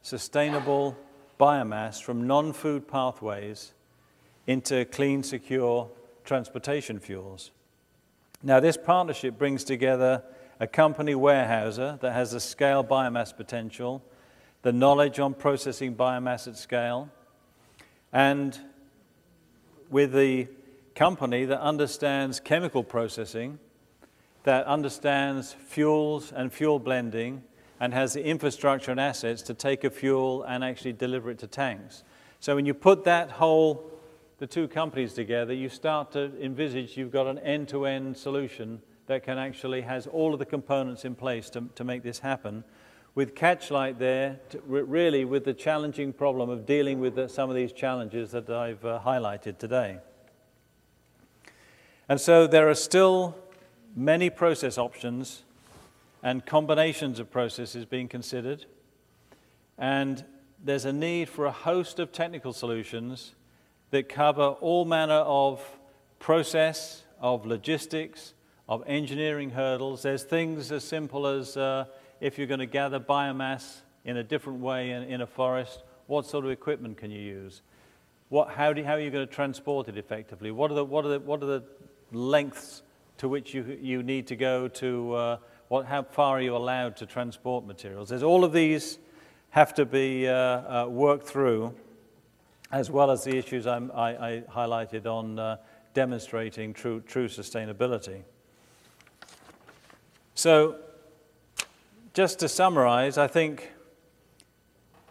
sustainable biomass from non-food pathways into clean, secure transportation fuels. Now, this partnership brings together a company Weyerhaeuser that has the scale biomass potential, the knowledge on processing biomass at scale, and with the company that understands chemical processing, that understands fuels and fuel blending, and has the infrastructure and assets to take a fuel and actually deliver it to tanks. So when you put that whole, the two companies together, you start to envisage you've got an end-to-end -end solution that can actually has all of the components in place to, to make this happen. With Catchlight there, really with the challenging problem of dealing with the, some of these challenges that I've uh, highlighted today. And so there are still many process options and combinations of processes being considered. And there's a need for a host of technical solutions that cover all manner of process, of logistics, of engineering hurdles. There's things as simple as uh, if you're going to gather biomass in a different way in, in, a forest, what sort of equipment can you use? What, how, do, how are you going to transport it effectively? What are the, what are the, what are the lengths to which you, you need to go to, uh, what, how far are you allowed to transport materials? There's all of these have to be uh, uh worked through, as well as the issues I, I highlighted on uh, demonstrating true, true sustainability. So, just to summarize, I think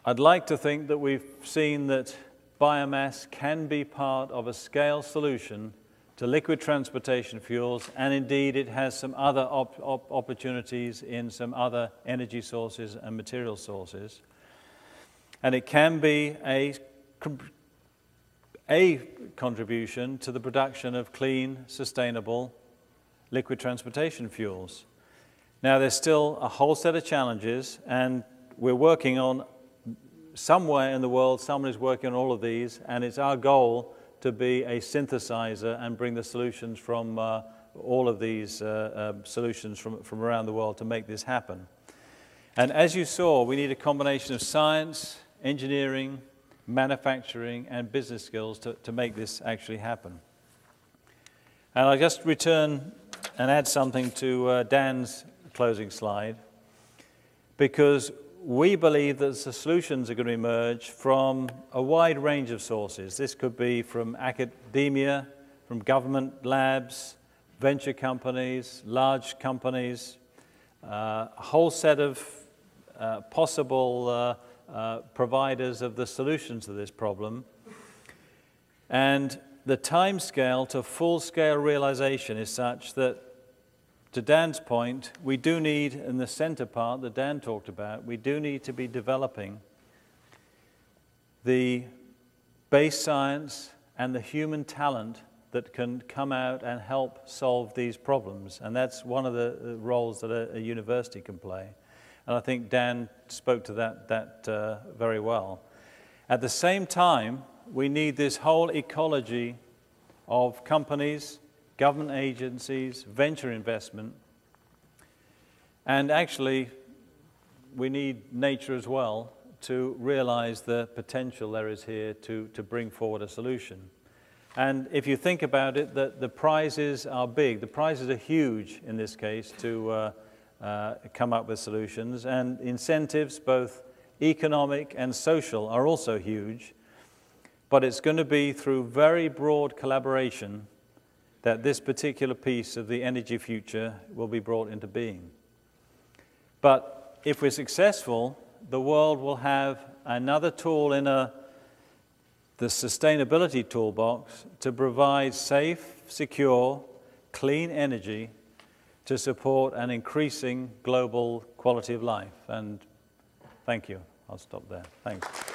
I'd like to think that we've seen that biomass can be part of a scale solution to liquid transportation fuels, and indeed it has some other op op opportunities in some other energy sources and material sources. And it can be a, a contribution to the production of clean, sustainable liquid transportation fuels. Now, there's still a whole set of challenges, and we're working on somewhere in the world, someone is working on all of these, and it's our goal to be a synthesizer and bring the solutions from uh, all of these uh, uh, solutions from, from around the world to make this happen. And as you saw, we need a combination of science, engineering, manufacturing, and business skills to, to make this actually happen. And I'll just return and add something to uh, Dan's closing slide, because we believe that the solutions are going to emerge from a wide range of sources. This could be from academia, from government labs, venture companies, large companies, uh, a whole set of uh, possible uh, uh providers of the solutions to this problem. And the time scale to full scale realization is such that to Dan's point, we do need, in the center part that Dan talked about, we do need to be developing the base science and the human talent that can come out and help solve these problems. And that's one of the roles that a, a university can play. And I think Dan spoke to that, that uh, very well. At the same time, we need this whole ecology of companies government agencies, venture investment, and actually, we need nature as well to realize the potential there is here to, to bring forward a solution. And if you think about it, the, the prizes are big. The prizes are huge in this case to uh, uh, come up with solutions. And incentives, both economic and social, are also huge. But it's going to be through very broad collaboration that this particular piece of the energy future will be brought into being. But if we're successful, the world will have another tool in a, the sustainability toolbox to provide safe, secure, clean energy to support an increasing global quality of life. And thank you. I'll stop there. Thanks.